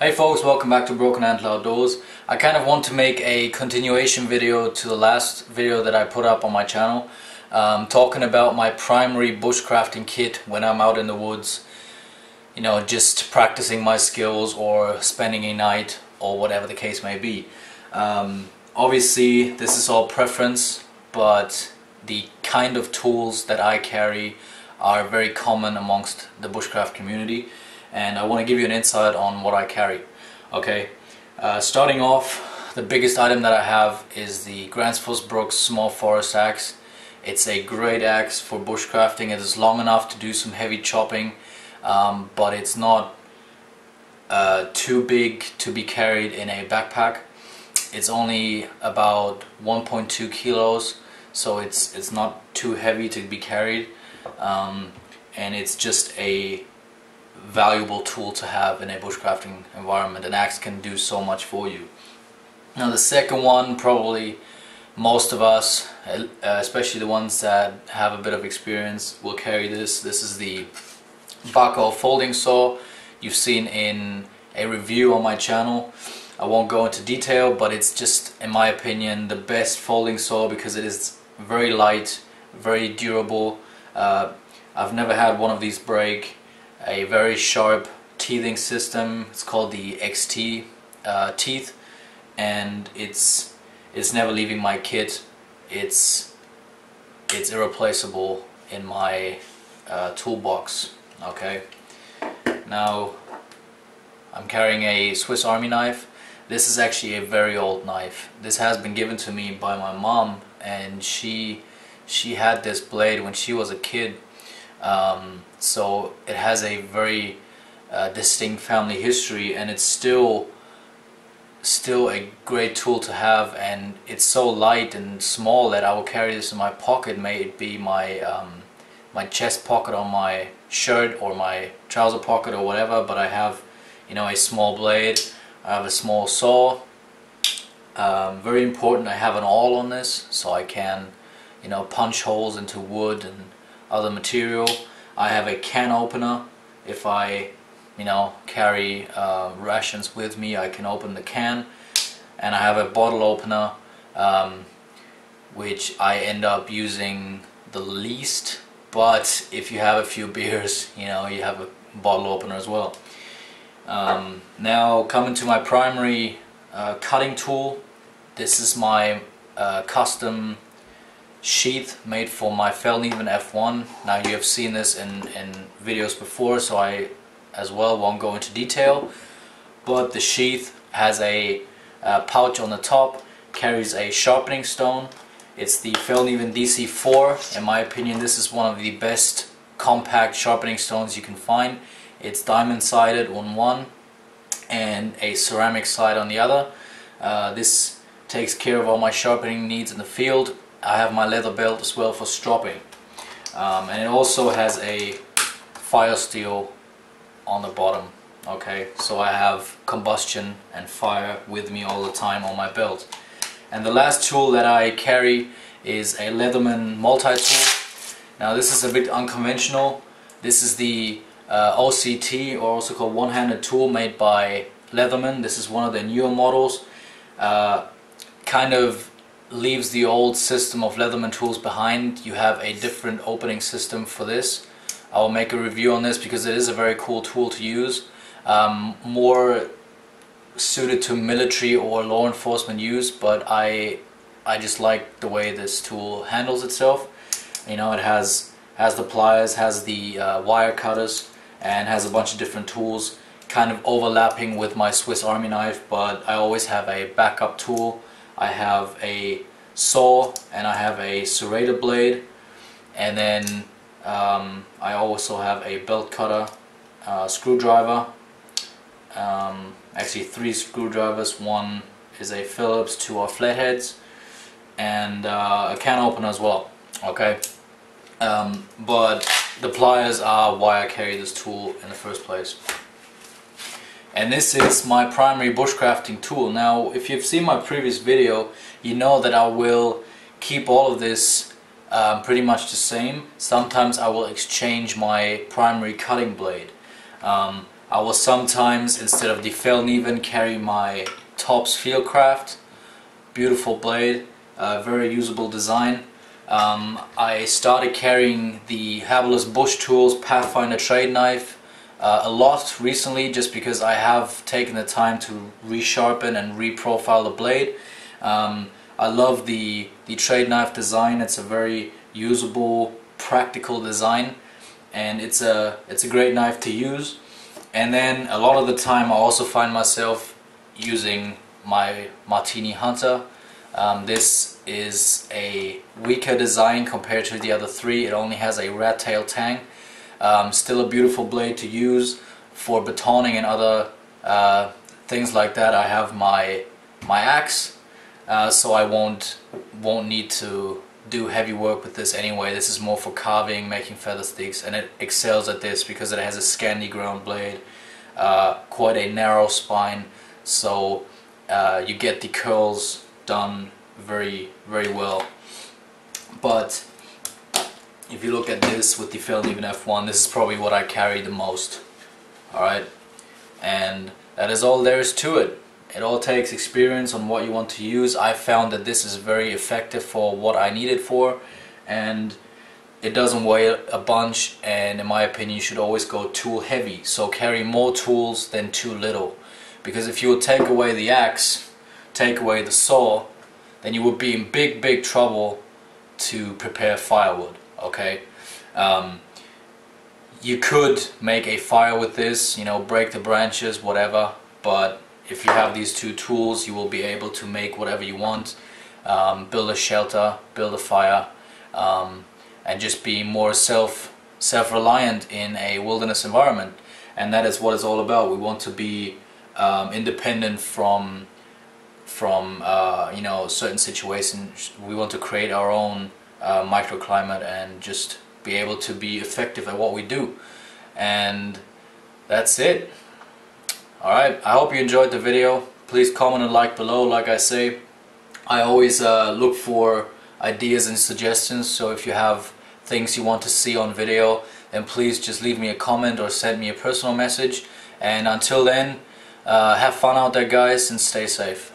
Hey folks, welcome back to Broken Antler Outdoors. I kind of want to make a continuation video to the last video that I put up on my channel um, talking about my primary bushcrafting kit when I'm out in the woods you know, just practicing my skills or spending a night or whatever the case may be. Um, obviously this is all preference but the kind of tools that I carry are very common amongst the bushcraft community and I want to give you an insight on what I carry. Okay, uh, starting off, the biggest item that I have is the Gränsfors Bruks Small Forest Axe. It's a great axe for bushcrafting. It is long enough to do some heavy chopping, um, but it's not uh, too big to be carried in a backpack. It's only about 1.2 kilos, so it's it's not too heavy to be carried, um, and it's just a valuable tool to have in a bushcrafting environment. An axe can do so much for you. Now the second one, probably most of us, uh, especially the ones that have a bit of experience, will carry this. This is the Bahco folding saw you've seen in a review on my channel. I won't go into detail, but it's just, in my opinion, the best folding saw because it is very light, very durable. Uh, I've never had one of these break a very sharp teething system. It's called the XT uh, teeth and it's it's never leaving my kit. It's it's irreplaceable in my uh, toolbox. Okay. Now I'm carrying a Swiss Army knife. This is actually a very old knife. This has been given to me by my mom and she she had this blade when she was a kid um, so it has a very uh, distinct family history and it's still still a great tool to have and it's so light and small that I will carry this in my pocket. May it be my um, my chest pocket on my shirt or my trouser pocket or whatever but I have you know a small blade. I have a small saw. Um, very important I have an awl on this so I can you know punch holes into wood and other material. I have a can opener. If I, you know, carry uh, rations with me, I can open the can. And I have a bottle opener, um, which I end up using the least. But if you have a few beers, you know, you have a bottle opener as well. Um, now coming to my primary uh, cutting tool. This is my uh, custom sheath made for my Fällkniven F1. Now you have seen this in, in videos before so I as well won't go into detail. But the sheath has a uh, pouch on the top carries a sharpening stone. It's the Fällkniven DC4 in my opinion this is one of the best compact sharpening stones you can find. It's diamond sided on one and a ceramic side on the other. Uh, this takes care of all my sharpening needs in the field I have my leather belt as well for stropping. Um, and it also has a fire steel on the bottom okay? So I have combustion and fire with me all the time on my belt. And the last tool that I carry is a Leatherman multi-tool. Now this is a bit unconventional. This is the uh, OHT or also called one-handed tool made by Leatherman. This is one of the newer models. Uh, kind of leaves the old system of Leatherman tools behind. You have a different opening system for this. I will make a review on this because it is a very cool tool to use. Um, more suited to military or law enforcement use, but I I just like the way this tool handles itself. You know, it has has the pliers, has the uh, wire cutters, and has a bunch of different tools kind of overlapping with my Swiss Army knife, but I always have a backup tool I have a saw and I have a serrated blade. And then um, I also have a belt cutter uh, screwdriver. Um, actually three screwdrivers. One is a Phillips two are flatheads and uh, a can opener as well okay? Um, but the pliers are why I carry this tool in the first place and this is my primary bushcrafting tool. Now if you've seen my previous video you know that I will keep all of this um, pretty much the same. Sometimes I will exchange my primary cutting blade. Um, I will sometimes instead of the Fällkniven carry my Tops Fieldcraft beautiful blade uh, very usable design um, I started carrying the Habilis Bush Tools Pathfinder trade knife uh, a lot recently just because I have taken the time to resharpen and reprofile the blade. Um, I love the the trade knife design. It's a very usable practical design and it's a it's a great knife to use. And then a lot of the time I also find myself using my Marttiini Hunter. Um, this is a weaker design compared to the other three. It only has a rat tail tang um, still a beautiful blade to use for batoning and other uh, things like that I have my my axe uh, so I won't won't need to do heavy work with this anyway. This is more for carving, making feather sticks, and it excels at this because it has a Scandi ground blade, uh, quite a narrow spine, so uh, you get the curls done very very well. But if you look at this with the Fällkniven F1, this is probably what I carry the most. Alright, and that is all there is to it. It all takes experience on what you want to use. I found that this is very effective for what I need it for and it doesn't weigh a bunch and in my opinion you should always go tool heavy. So carry more tools than too little because if you would take away the axe, take away the saw, then you would be in big big trouble to prepare firewood. Okay, um, you could make a fire with this, you know, break the branches, whatever, but if you have these two tools you will be able to make whatever you want. Um, build a shelter build a fire um, and just be more self self-reliant in a wilderness environment. And that is what it's all about. We want to be um, independent from from uh, you know certain situations. We want to create our own uh, microclimate and just be able to be effective at what we do and that's it Alright, I hope you enjoyed the video. Please comment and like below, like I say. I always uh, look for ideas and suggestions, so if you have things you want to see on video, then please just leave me a comment or send me a personal message. And until then, uh, have fun out there guys and stay safe.